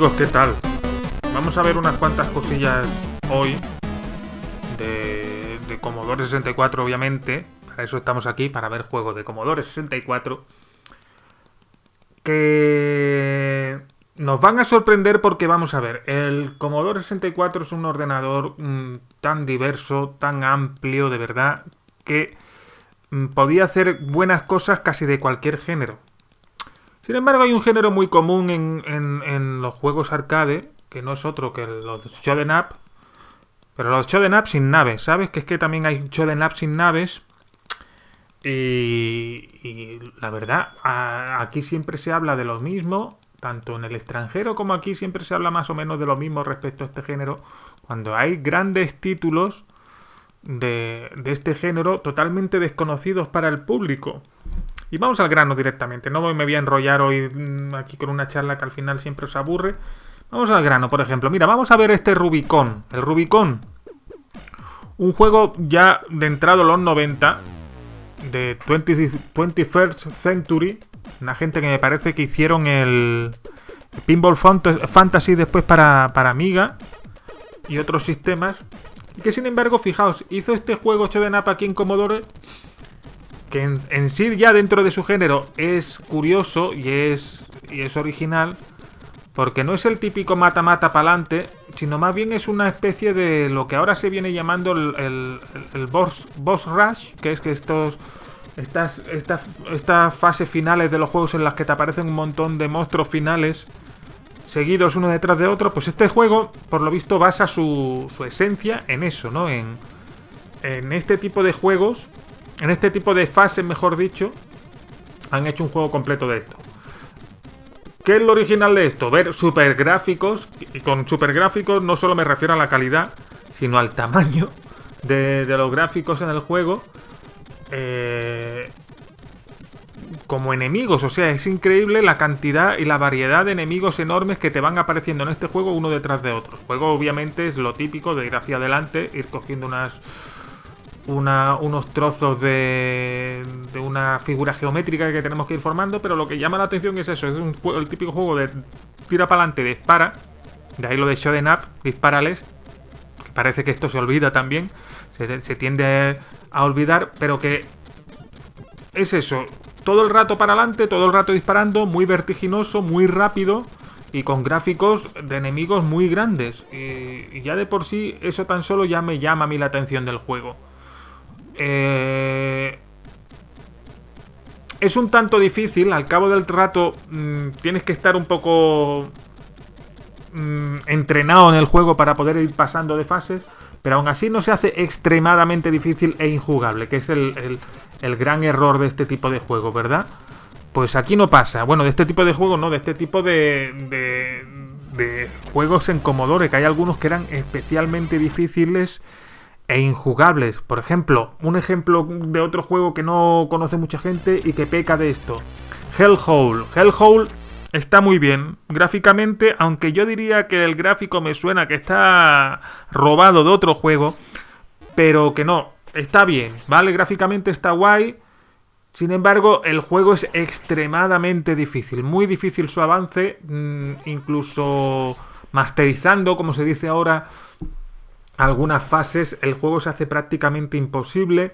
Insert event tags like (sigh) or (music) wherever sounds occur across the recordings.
amigos? ¿Qué tal? Vamos a ver unas cuantas cosillas hoy de, de Commodore 64, obviamente. Para eso estamos aquí, para ver juegos de Commodore 64. Que nos van a sorprender porque vamos a ver, el Commodore 64 es un ordenador mmm, tan diverso, tan amplio, de verdad, que mmm, podía hacer buenas cosas casi de cualquier género. Sin embargo, hay un género muy común en, en, los juegos arcade, que no es otro que los shoot'em up, pero los shoot'em up sin naves, ¿sabes? Que es que también hay shoot'em up sin naves. Y, la verdad, aquí siempre se habla de lo mismo, tanto en el extranjero como aquí siempre se habla más o menos de lo mismo respecto a este género, cuando hay grandes títulos de, de este género totalmente desconocidos para el público. Y vamos al grano directamente. No me voy a enrollar hoy mm, aquí con una charla que al final siempre os aburre. Vamos al grano, por ejemplo. Mira, vamos a ver este Rubicon. El Rubicon. Un juego ya de entrado los 90. De 20, 21st Century. Una gente que me parece que hicieron el Pinball Fantasy después para, para Amiga. Y otros sistemas. Y que sin embargo, fijaos, hizo este juego 8 de Napa aquí en Commodore que en, sí ya dentro de su género es curioso y es, y es original, porque no es el típico mata-mata pa'lante, sino más bien es una especie de lo que ahora se viene llamando el, el, el boss, boss, rush, que es que estos... Estas, estas, estas fases finales de los juegos en las que te aparecen un montón de monstruos finales seguidos uno detrás de otro, pues este juego, por lo visto, basa su, su esencia en eso, ¿no? En, en este tipo de juegos en este tipo de fases, mejor dicho, han hecho un juego completo de esto. ¿Qué es lo original de esto? Ver super gráficos. Y con super gráficos no solo me refiero a la calidad, sino al tamaño de, de los gráficos en el juego. Eh, como enemigos, o sea, es increíble la cantidad y la variedad de enemigos enormes que te van apareciendo en este juego uno detrás de otro. El juego obviamente es lo típico de ir hacia adelante, ir cogiendo unas, unos trozos de, de, una figura geométrica que tenemos que ir formando, pero lo que llama la atención es eso, es un, el típico juego de tira para adelante, dispara, de ahí lo de shoden up, disparales, parece que esto se olvida también, se, se tiende a olvidar, pero que es eso, todo el rato para adelante, todo el rato disparando, muy vertiginoso, muy rápido, y con gráficos de enemigos muy grandes. Y, ya de por sí eso tan solo ya me llama a mí la atención del juego. Eh, es un tanto difícil, al cabo del rato mmm, tienes que estar un poco mmm, entrenado en el juego para poder ir pasando de fases, pero aún así no se hace extremadamente difícil e injugable, que es el, el, el gran error de este tipo de juego, ¿verdad? Pues aquí no pasa. Bueno, de este tipo de juego no, de este tipo de, de, de juegos en Commodore, que hay algunos que eran especialmente difíciles e injugables. Por ejemplo, un ejemplo de otro juego que no conoce mucha gente y que peca de esto. Hellhole. Hellhole está muy bien gráficamente, aunque yo diría que el gráfico me suena que está robado de otro juego, pero que no, está bien, ¿vale? Gráficamente está guay. Sin embargo, el juego es extremadamente difícil, muy difícil su avance, mm, incluso masterizando, como se dice ahora, algunas fases el juego se hace prácticamente imposible.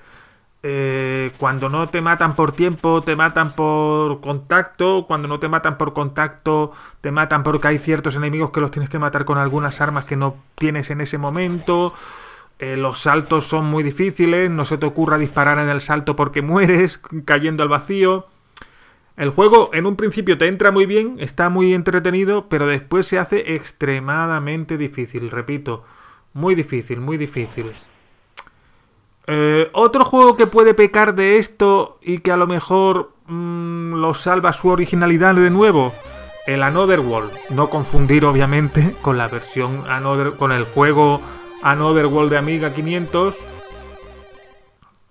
Eh, cuando no te matan por tiempo, te matan por contacto. Cuando no te matan por contacto, te matan porque hay ciertos enemigos que los tienes que matar con algunas armas que no tienes en ese momento. Eh, los saltos son muy difíciles, no se te ocurra disparar en el salto porque (laughs) mueres cayendo al vacío. El juego en un principio te entra muy bien, está muy entretenido, pero después se hace extremadamente difícil, repito. Muy difícil, muy difícil. Eh, otro juego que puede pecar de esto y que a lo mejor mmm, lo salva su originalidad de nuevo. El Another World. No confundir obviamente con la versión Another, con el juego Another World de Amiga 500.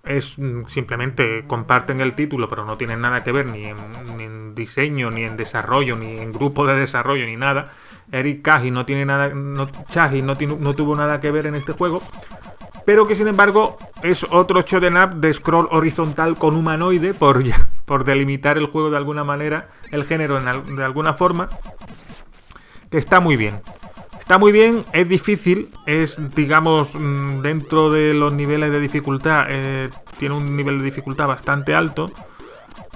Es mm, simplemente comparten el título, pero no tienen nada que ver ni en, diseño, ni en desarrollo, ni en grupo de desarrollo, ni nada. Eric Kaji no tiene nada, no, no, no, tuvo nada que ver en este juego, pero que sin embargo es otro shoot'em up de scroll horizontal con humanoide por, (laughs) por delimitar el juego de alguna manera, el género de alguna forma, está muy bien. Está muy bien, es difícil, es, digamos, mm, dentro de los niveles de dificultad, eh, tiene un nivel de dificultad bastante alto,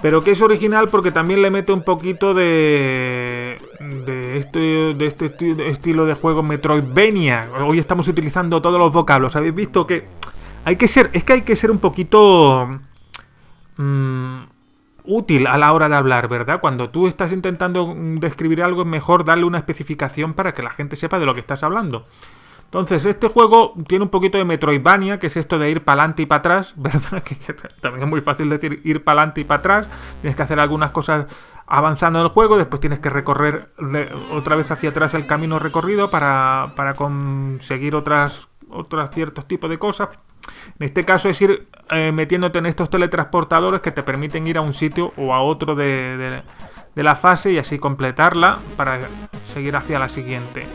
pero que es original porque también le mete un poquito de, de, este, de este estilo de juego Metroidvania. Hoy estamos utilizando todos los vocablos, habéis visto que hay que ser, es que hay que ser un poquito... Mmm, útil a la hora de hablar, ¿verdad? Cuando tú estás intentando describir algo es mejor darle una especificación para que la gente sepa de lo que estás hablando. Entonces, este juego tiene un poquito de Metroidvania, que es esto de ir para adelante y para atrás, (laughs) ¿verdad? Que, también es muy fácil decir ir para adelante y para atrás. Tienes que hacer algunas cosas avanzando en el juego, después tienes que recorrer otra vez hacia atrás el camino recorrido para, para conseguir otras, otros ciertos tipos de cosas. En este caso es ir eh, metiéndote en estos teletransportadores que te permiten ir a un sitio o a otro de, la fase y así completarla para seguir hacia la siguiente.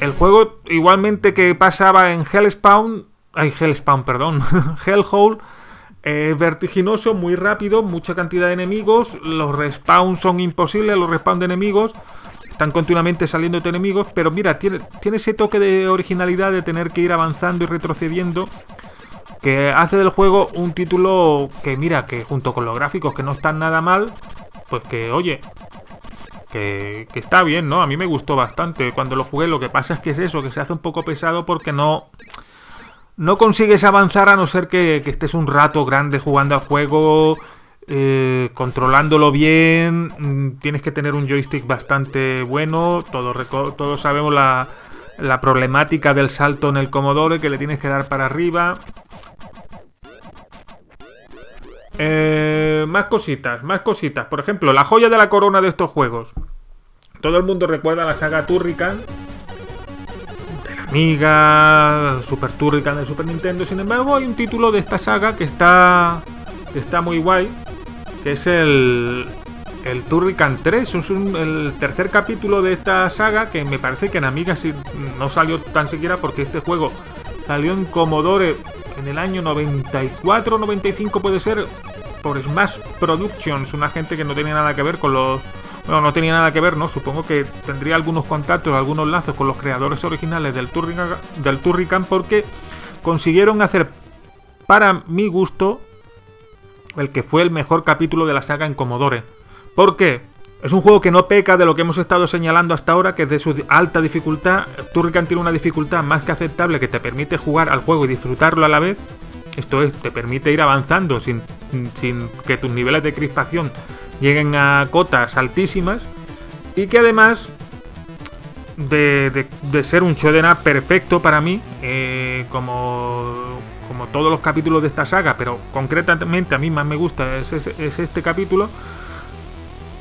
El juego, igualmente que pasaba en Hellspawn, ay, Hellspawn, perdón, (laughs) Hellhole, es vertiginoso, muy rápido, mucha cantidad de enemigos, los respawns son imposibles, los respawns de enemigos, están continuamente saliendo enemigos, pero mira, tiene, tiene ese toque de originalidad de tener que ir avanzando y retrocediendo que hace del juego un título que mira, que junto con los gráficos que no están nada mal, pues que oye, que, está bien, ¿no? A mí me gustó bastante cuando lo jugué, lo que pasa es que es eso, que se hace un poco pesado porque no... No consigues avanzar a no ser que, que estés un rato grande jugando al juego eh, controlándolo bien, mm, tienes que tener un joystick bastante bueno, todos, todos sabemos la, la problemática del salto en el Commodore que le tienes que dar para arriba. Eh, más cositas, más cositas. Por ejemplo, la joya de la corona de estos juegos. Todo el mundo recuerda la saga Turrican. De Amiga, Super Turrican de Super Nintendo. Sin embargo, hay un título de esta saga que está, está muy guay que es el, el Turrican 3. Es el tercer capítulo de esta saga que me parece que en Amiga no salió tan siquiera porque este juego salió en Commodore en el año 94 95 puede ser por Smash Productions, una gente que no tenía nada que ver con los... Bueno, no tenía nada que ver, ¿no? Supongo que tendría algunos contactos, algunos lazos con los creadores originales del Turrican, del Turrican porque consiguieron hacer, para mi gusto, el que fue el mejor capítulo de la saga en Commodore. ¿Por qué? Es un juego que no peca de lo que hemos estado señalando hasta ahora, que es de su alta dificultad. Turrican tiene una dificultad más que aceptable que te permite jugar al juego y disfrutarlo a la vez. Esto es, te permite ir avanzando sin, sin que tus niveles de crispación lleguen a cotas altísimas. Y que además de, ser un up perfecto para mí, eh, como como todos los capítulos de esta saga, pero concretamente a mí más me gusta es, este capítulo.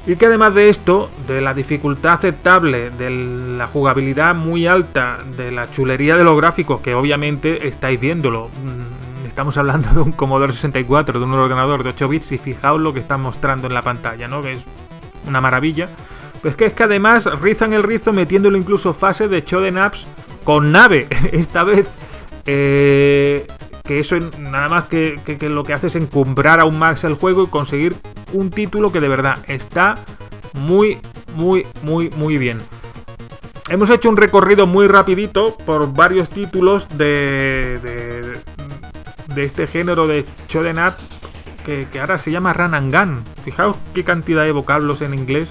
Y que además de esto, de la dificultad aceptable, de la jugabilidad muy alta, de la chulería de los gráficos, que obviamente estáis viéndolo. Mm, estamos hablando de un Commodore 64, de un ordenador de 8 bits, y fijaos lo que está mostrando en la pantalla, ¿no? Que es una maravilla. Pues que es que además rizan el rizo metiéndolo incluso fase de Shoden Apps con nave. (laughs) Esta vez eh, que eso nada más que, lo que hace es encumbrar aún más el juego y conseguir un título que de verdad está muy, muy, muy, muy bien. Hemos hecho un recorrido muy rapidito por varios títulos de, de, este género de Shoden Up que, ahora se llama Run and Gun. Fijaos qué cantidad de vocablos en inglés.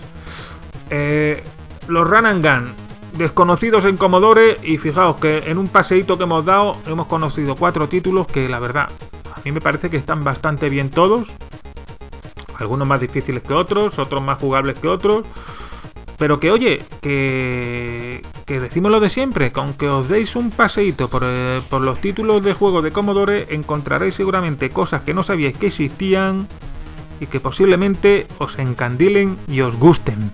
Eh, los Run Gun desconocidos en Commodore y fijaos que en un paseíto que hemos dado hemos conocido cuatro títulos que la verdad a mí me parece que están bastante bien todos. Algunos más difíciles que otros, otros más jugables que otros. Pero que oye, que, que decimos lo de siempre, que aunque os deis un paseíto por, eh, por los títulos de juego de Commodore, encontraréis seguramente cosas que no sabíais que existían y que posiblemente os encandilen y os gusten.